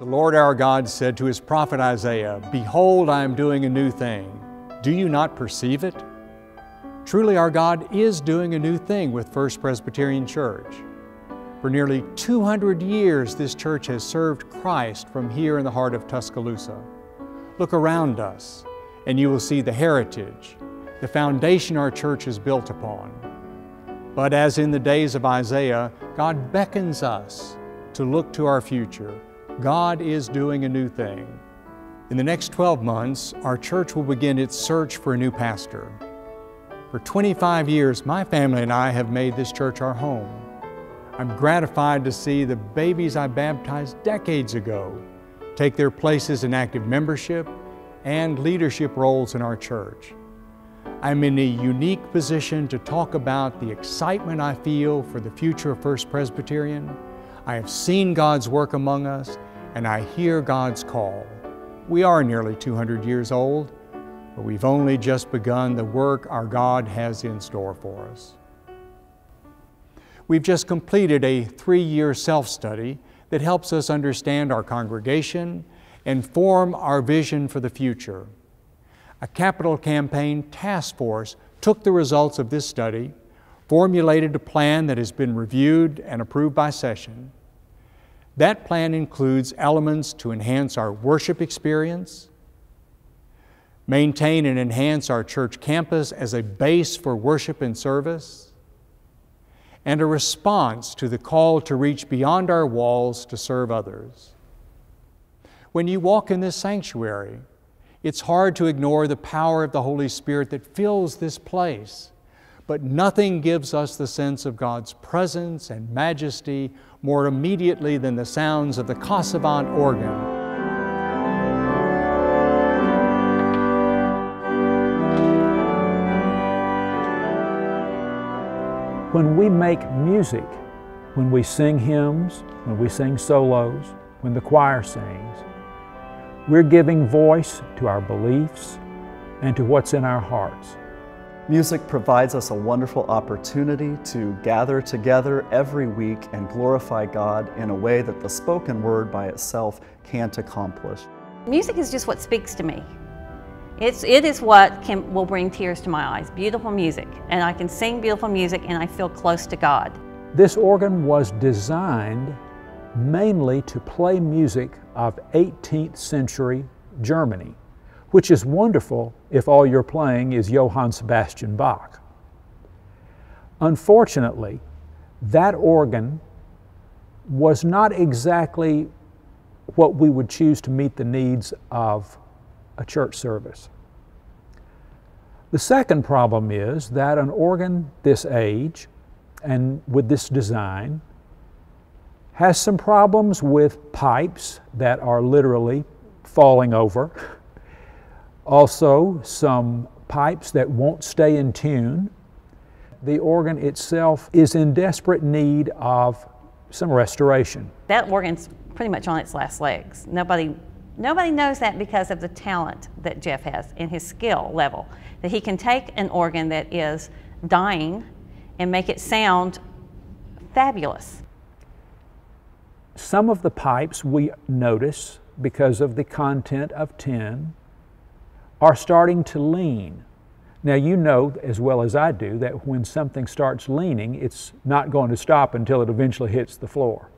The Lord our God said to his prophet Isaiah, Behold, I am doing a new thing. Do you not perceive it? Truly, our God is doing a new thing with First Presbyterian Church. For nearly 200 years, this church has served Christ from here in the heart of Tuscaloosa. Look around us, and you will see the heritage, the foundation our church is built upon. But as in the days of Isaiah, God beckons us to look to our future. God is doing a new thing. In the next 12 months, our church will begin its search for a new pastor. For 25 years, my family and I have made this church our home. I'm gratified to see the babies I baptized decades ago take their places in active membership and leadership roles in our church. I'm in a unique position to talk about the excitement I feel for the future of First Presbyterian. I have seen God's work among us, and I hear God's call. We are nearly 200 years old, but we've only just begun the work our God has in store for us. We've just completed a three year self study that helps us understand our congregation and form our vision for the future. A capital campaign task force took the results of this study, formulated a plan that has been reviewed and approved by session. That plan includes elements to enhance our worship experience, maintain and enhance our church campus as a base for worship and service, and a response to the call to reach beyond our walls to serve others. When you walk in this sanctuary, it's hard to ignore the power of the Holy Spirit that fills this place. But nothing gives us the sense of God's presence and majesty more immediately than the sounds of the Casavant organ. When we make music, when we sing hymns, when we sing solos, when the choir sings, we're giving voice to our beliefs and to what's in our hearts. Music provides us a wonderful opportunity to gather together every week and glorify God in a way that the spoken word by itself can't accomplish. Music is just what speaks to me. It's, it is what can, will bring tears to my eyes, beautiful music. And I can sing beautiful music and I feel close to God. This organ was designed mainly to play music of 18th century Germany, which is wonderful if all you're playing is Johann Sebastian Bach. Unfortunately, that organ was not exactly what we would choose to meet the needs of a church service. The second problem is that an organ this age and with this design has some problems with pipes that are literally falling over. Also, some pipes that won't stay in tune. The organ itself is in desperate need of some restoration. That organ's pretty much on its last legs. Nobody Nobody knows that because of the talent that Jeff has and his skill level. That he can take an organ that is dying and make it sound fabulous. Some of the pipes we notice because of the content of tin are starting to lean. Now, you know as well as I do that when something starts leaning, it's not going to stop until it eventually hits the floor.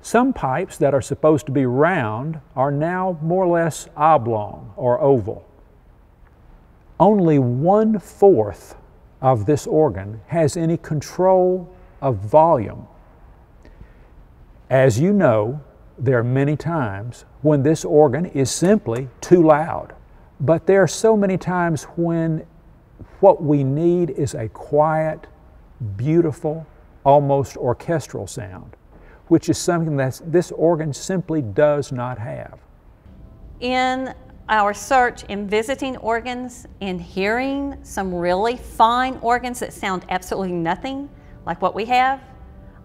Some pipes that are supposed to be round are now more or less oblong or oval. Only one fourth of this organ has any control of volume. As you know, there are many times when this organ is simply too loud. But there are so many times when what we need is a quiet, beautiful, almost orchestral sound which is something that this organ simply does not have. In our search in visiting organs and hearing some really fine organs that sound absolutely nothing like what we have,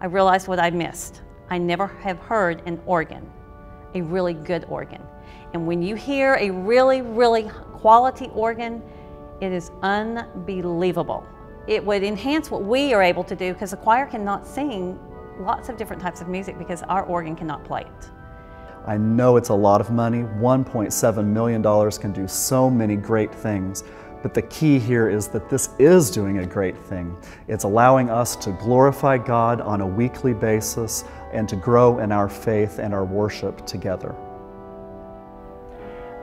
I realized what I missed. I never have heard an organ, a really good organ. And when you hear a really, really quality organ, it is unbelievable. It would enhance what we are able to do because the choir cannot sing lots of different types of music because our organ cannot play it. I know it's a lot of money. $1.7 million can do so many great things. But the key here is that this is doing a great thing. It's allowing us to glorify God on a weekly basis and to grow in our faith and our worship together.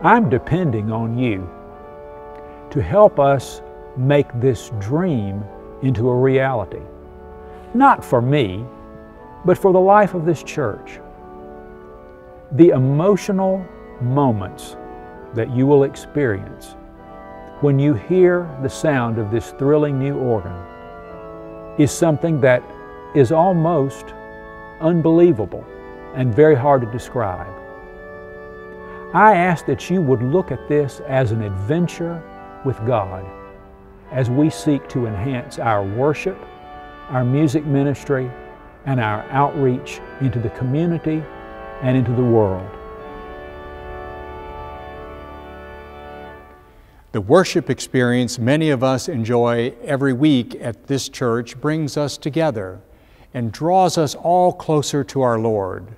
I'm depending on you to help us make this dream into a reality. Not for me, but for the life of this church. The emotional moments that you will experience when you hear the sound of this thrilling new organ is something that is almost unbelievable and very hard to describe. I ask that you would look at this as an adventure with God as we seek to enhance our worship, our music ministry, and our outreach into the community and into the world. The worship experience many of us enjoy every week at this church brings us together and draws us all closer to our Lord.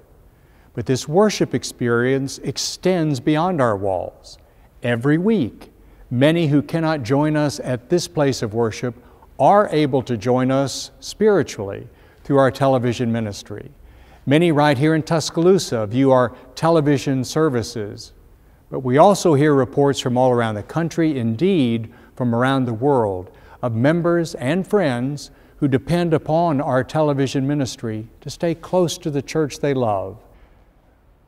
But this worship experience extends beyond our walls. Every week, many who cannot join us at this place of worship are able to join us spiritually through our television ministry. Many right here in Tuscaloosa view our television services but we also hear reports from all around the country, indeed from around the world, of members and friends who depend upon our television ministry to stay close to the church they love.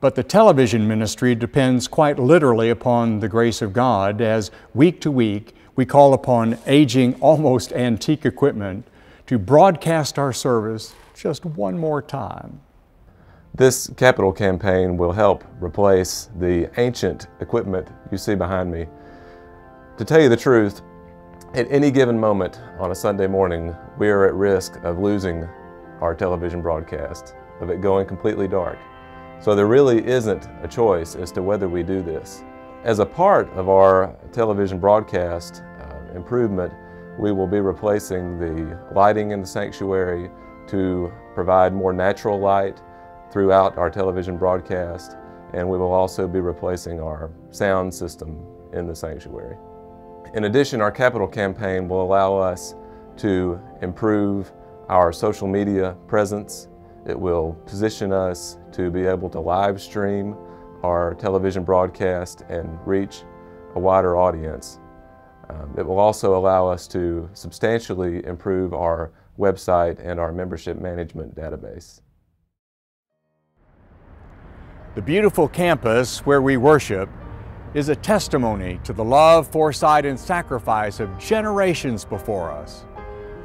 But the television ministry depends quite literally upon the grace of God as week to week we call upon aging, almost antique equipment to broadcast our service just one more time. This capital campaign will help replace the ancient equipment you see behind me. To tell you the truth, at any given moment on a Sunday morning, we are at risk of losing our television broadcast, of it going completely dark. So there really isn't a choice as to whether we do this. As a part of our television broadcast uh, improvement, we will be replacing the lighting in the sanctuary to provide more natural light throughout our television broadcast, and we will also be replacing our sound system in the sanctuary. In addition, our capital campaign will allow us to improve our social media presence. It will position us to be able to live stream our television broadcast and reach a wider audience. Um, it will also allow us to substantially improve our website and our membership management database. The beautiful campus where we worship is a testimony to the love, foresight, and sacrifice of generations before us.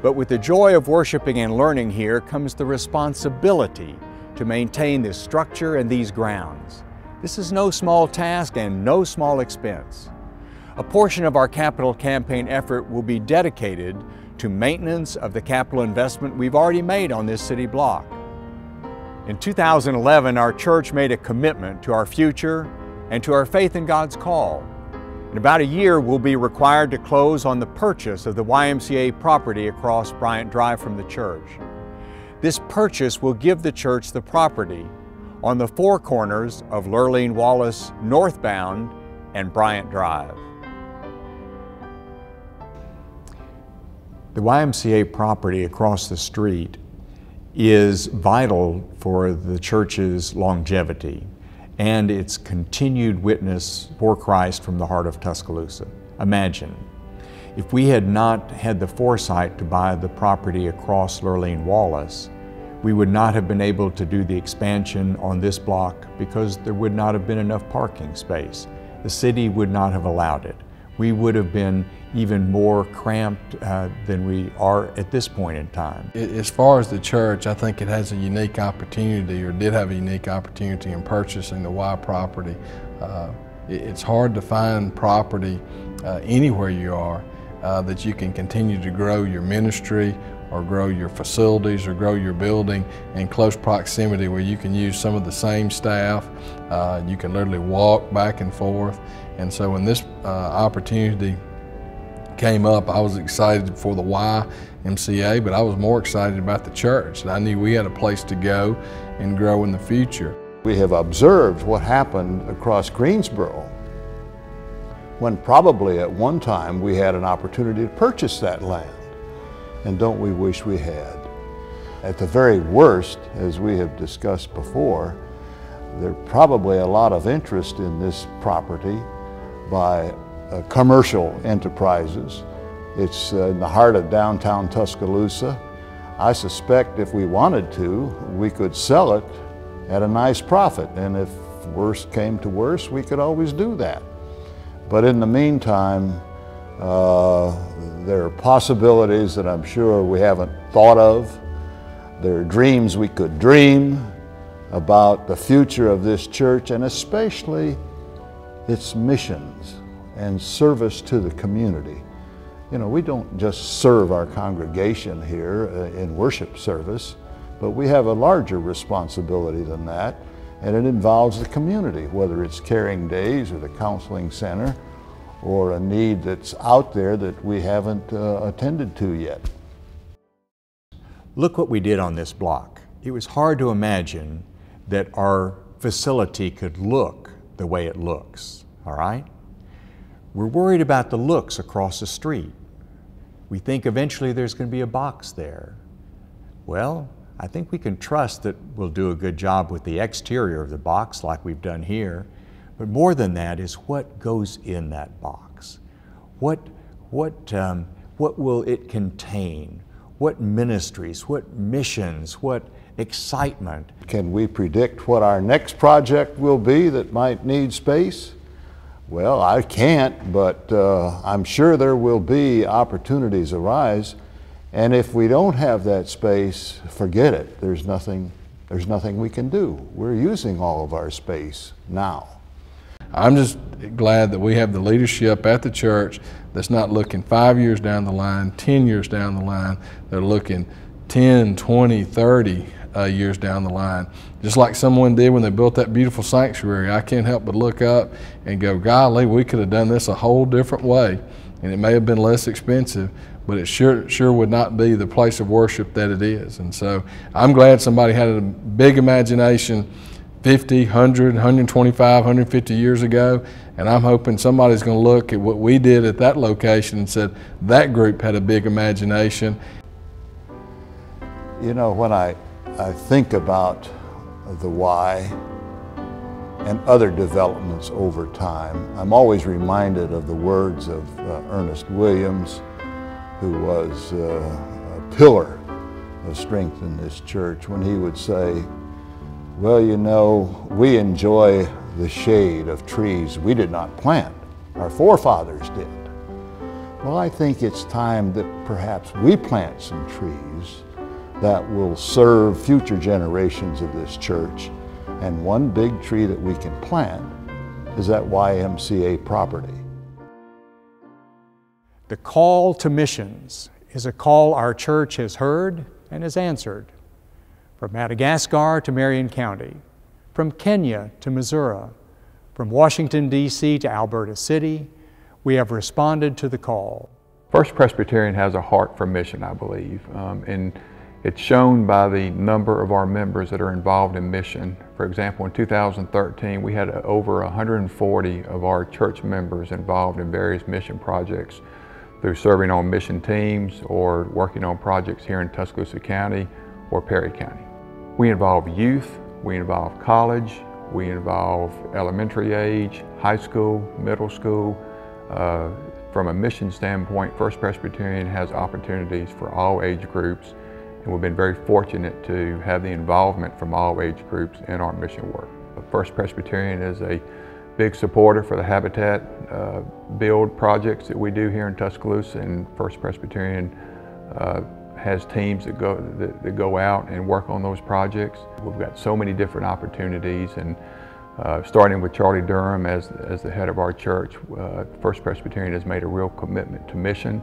But with the joy of worshiping and learning here comes the responsibility to maintain this structure and these grounds. This is no small task and no small expense. A portion of our capital campaign effort will be dedicated to maintenance of the capital investment we've already made on this city block. In 2011, our church made a commitment to our future and to our faith in God's call. In about a year, we'll be required to close on the purchase of the YMCA property across Bryant Drive from the church. This purchase will give the church the property on the four corners of Lurleen Wallace northbound and Bryant Drive. The YMCA property across the street is vital for the church's longevity and its continued witness for Christ from the heart of Tuscaloosa. Imagine if we had not had the foresight to buy the property across Lurleen Wallace, we would not have been able to do the expansion on this block because there would not have been enough parking space. The city would not have allowed it. We would have been even more cramped uh, than we are at this point in time. As far as the church, I think it has a unique opportunity or did have a unique opportunity in purchasing the Y property. Uh, it's hard to find property uh, anywhere you are uh, that you can continue to grow your ministry or grow your facilities or grow your building in close proximity where you can use some of the same staff. Uh, you can literally walk back and forth. And so when this uh, opportunity came up, I was excited for the YMCA, but I was more excited about the church. I knew we had a place to go and grow in the future. We have observed what happened across Greensboro when probably at one time we had an opportunity to purchase that land. And don't we wish we had? At the very worst, as we have discussed before, there's probably a lot of interest in this property by uh, commercial enterprises. It's uh, in the heart of downtown Tuscaloosa. I suspect if we wanted to, we could sell it at a nice profit. And if worst came to worst, we could always do that. But in the meantime, uh, there are possibilities that I'm sure we haven't thought of. There are dreams we could dream about the future of this church and especially its missions and service to the community. You know, we don't just serve our congregation here uh, in worship service, but we have a larger responsibility than that, and it involves the community, whether it's caring days or the counseling center or a need that's out there that we haven't uh, attended to yet. Look what we did on this block. It was hard to imagine that our facility could look the way it looks, all right? We're worried about the looks across the street. We think eventually there's going to be a box there. Well, I think we can trust that we'll do a good job with the exterior of the box like we've done here. But more than that is what goes in that box. What, what, um, what will it contain? what ministries, what missions, what excitement. Can we predict what our next project will be that might need space? Well, I can't, but uh, I'm sure there will be opportunities arise. And if we don't have that space, forget it. There's nothing, there's nothing we can do. We're using all of our space now. I'm just glad that we have the leadership at the church that's not looking five years down the line, 10 years down the line. They're looking 10, 20, 30 uh, years down the line. Just like someone did when they built that beautiful sanctuary. I can't help but look up and go, golly, we could have done this a whole different way. And it may have been less expensive, but it sure, sure would not be the place of worship that it is. And so I'm glad somebody had a big imagination 50, 100, 125, 150 years ago. And I'm hoping somebody's going to look at what we did at that location and said that group had a big imagination. You know, when I, I think about the Y and other developments over time, I'm always reminded of the words of uh, Ernest Williams, who was uh, a pillar of strength in this church, when he would say, well, you know, we enjoy the shade of trees we did not plant. Our forefathers did. Well, I think it's time that perhaps we plant some trees that will serve future generations of this church. And one big tree that we can plant is that YMCA property. The call to missions is a call our church has heard and has answered from Madagascar to Marion County, from Kenya to Missouri, from Washington, D.C. to Alberta City, we have responded to the call. First Presbyterian has a heart for mission, I believe, um, and it's shown by the number of our members that are involved in mission. For example, in 2013, we had over 140 of our church members involved in various mission projects through serving on mission teams or working on projects here in Tuscaloosa County or Perry County. We involve youth, we involve college, we involve elementary age, high school, middle school. Uh, from a mission standpoint, First Presbyterian has opportunities for all age groups, and we've been very fortunate to have the involvement from all age groups in our mission work. First Presbyterian is a big supporter for the Habitat uh, build projects that we do here in Tuscaloosa, and First Presbyterian uh, has teams that go, that, that, go out and work on those projects. We've got so many different opportunities and uh, starting with Charlie Durham as, as the head of our church, uh, First Presbyterian has made a real commitment to mission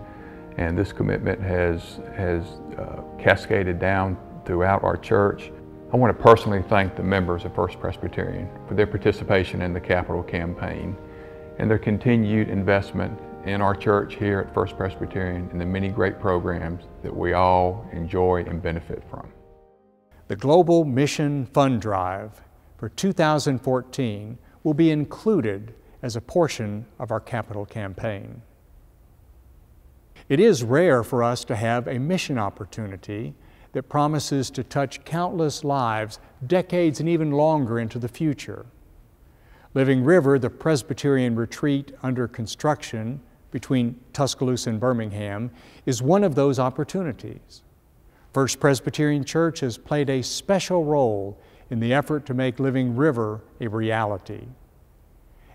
and this commitment has, has uh, cascaded down throughout our church. I want to personally thank the members of First Presbyterian for their participation in the capital campaign and their continued investment in our church here at First Presbyterian and the many great programs that we all enjoy and benefit from. The Global Mission Fund Drive for 2014 will be included as a portion of our capital campaign. It is rare for us to have a mission opportunity that promises to touch countless lives decades and even longer into the future. Living River, the Presbyterian retreat under construction between Tuscaloosa and Birmingham, is one of those opportunities. First Presbyterian Church has played a special role in the effort to make Living River a reality.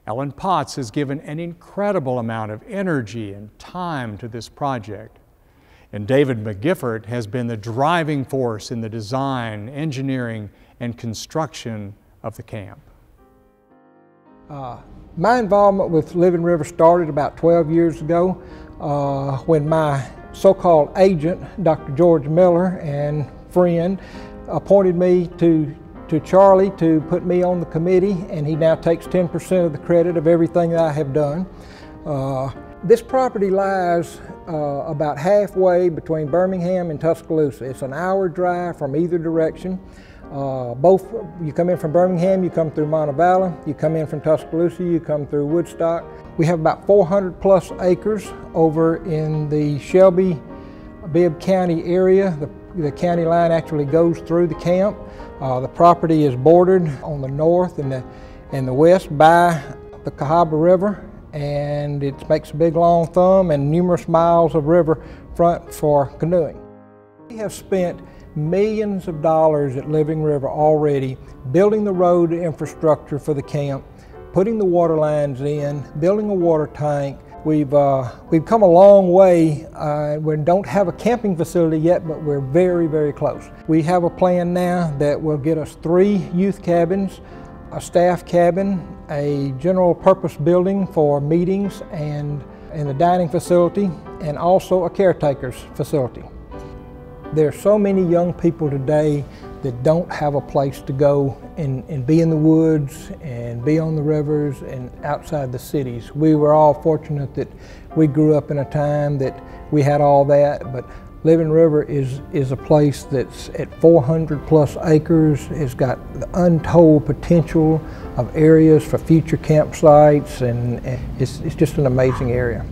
Ellen Potts has given an incredible amount of energy and time to this project. And David McGiffert has been the driving force in the design, engineering, and construction of the camp. Uh, my involvement with Living River started about 12 years ago uh, when my so-called agent, Dr. George Miller and friend, appointed me to, to Charlie to put me on the committee and he now takes 10% of the credit of everything that I have done. Uh, this property lies uh, about halfway between Birmingham and Tuscaloosa. It's an hour drive from either direction. Uh, both, you come in from Birmingham, you come through Montevallo, you come in from Tuscaloosa, you come through Woodstock. We have about 400 plus acres over in the Shelby Bibb County area. The, the county line actually goes through the camp. Uh, the property is bordered on the north and the, and the west by the Cahaba River and it makes a big long thumb and numerous miles of river front for canoeing. We have spent millions of dollars at Living River already building the road infrastructure for the camp, putting the water lines in, building a water tank. We've, uh, we've come a long way. Uh, we don't have a camping facility yet, but we're very, very close. We have a plan now that will get us three youth cabins, a staff cabin, a general purpose building for meetings and, and the dining facility, and also a caretaker's facility. There are so many young people today that don't have a place to go and, and be in the woods and be on the rivers and outside the cities. We were all fortunate that we grew up in a time that we had all that, but Living River is, is a place that's at 400 plus acres. It's got the untold potential of areas for future campsites, and, and it's, it's just an amazing area.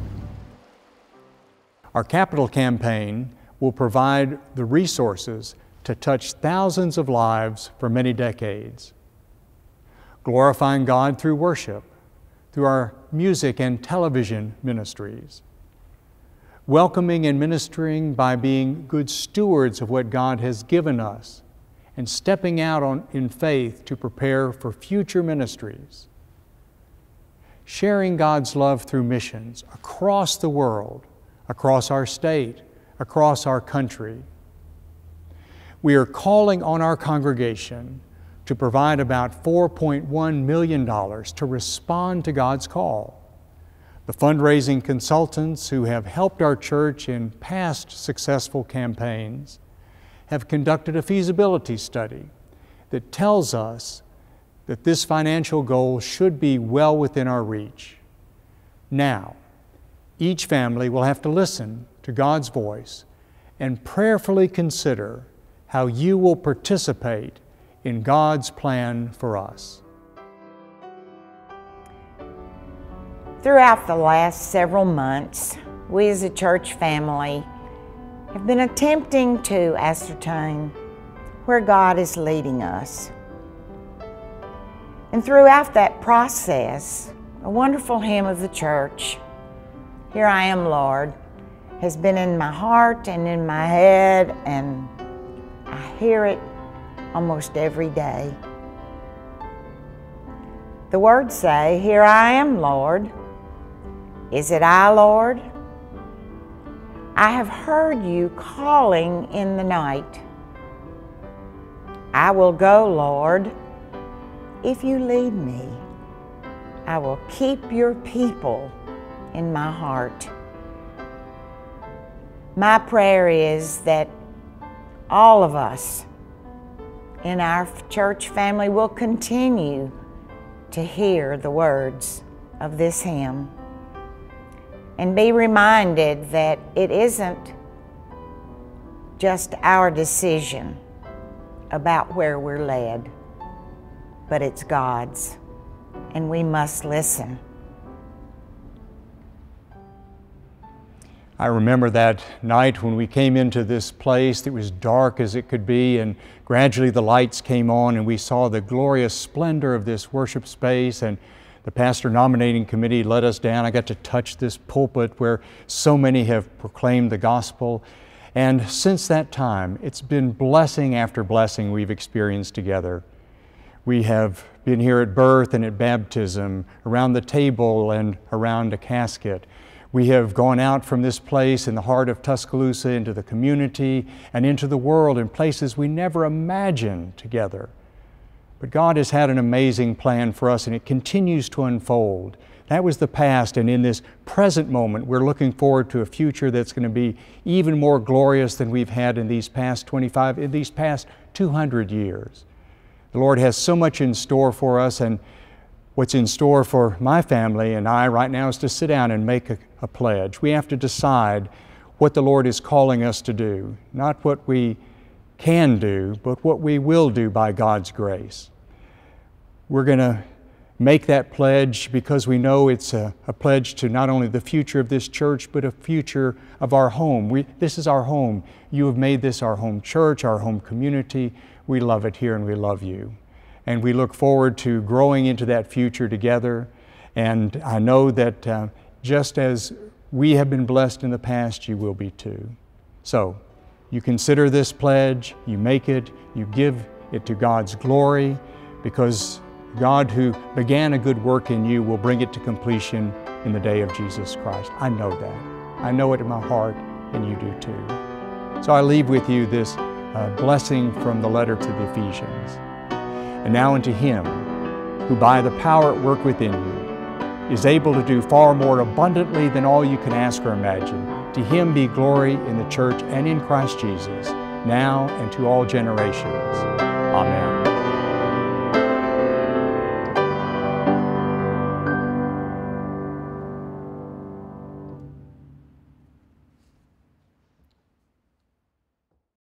Our capital campaign will provide the resources to touch thousands of lives for many decades. Glorifying God through worship, through our music and television ministries welcoming and ministering by being good stewards of what God has given us, and stepping out on, in faith to prepare for future ministries. Sharing God's love through missions across the world, across our state, across our country. We are calling on our congregation to provide about $4.1 million to respond to God's call. The fundraising consultants who have helped our church in past successful campaigns have conducted a feasibility study that tells us that this financial goal should be well within our reach. Now, each family will have to listen to God's voice and prayerfully consider how you will participate in God's plan for us. Throughout the last several months, we as a church family have been attempting to ascertain where God is leading us. And throughout that process, a wonderful hymn of the church, Here I Am, Lord, has been in my heart and in my head, and I hear it almost every day. The words say, Here I am, Lord. Is it I, Lord? I have heard you calling in the night. I will go, Lord, if you lead me. I will keep your people in my heart. My prayer is that all of us in our church family will continue to hear the words of this hymn and be reminded that it isn't just our decision about where we're led, but it's God's, and we must listen. I remember that night when we came into this place that was dark as it could be, and gradually the lights came on, and we saw the glorious splendor of this worship space. And the pastor nominating committee led us down. I got to touch this pulpit where so many have proclaimed the gospel. And since that time, it's been blessing after blessing we've experienced together. We have been here at birth and at baptism, around the table and around a casket. We have gone out from this place in the heart of Tuscaloosa into the community and into the world in places we never imagined together. But God has had an amazing plan for us and it continues to unfold. That was the past, and in this present moment, we're looking forward to a future that's going to be even more glorious than we've had in these past 25, in these past 200 years. The Lord has so much in store for us, and what's in store for my family and I right now is to sit down and make a, a pledge. We have to decide what the Lord is calling us to do, not what we can do, but what we will do by God's grace. We're going to make that pledge because we know it's a, a, pledge to not only the future of this church, but a future of our home. We, this is our home. You have made this our home church, our home community. We love it here and we love you. And we look forward to growing into that future together. And I know that uh, just as we have been blessed in the past, you will be too. So, you consider this pledge, you make it, you give it to God's glory because God, who began a good work in you, will bring it to completion in the day of Jesus Christ. I know that. I know it in my heart, and you do too. So I leave with you this uh, blessing from the letter to the Ephesians. And now unto Him, who by the power at work within you is able to do far more abundantly than all you can ask or imagine. To Him be glory in the church and in Christ Jesus, now and to all generations. Amen.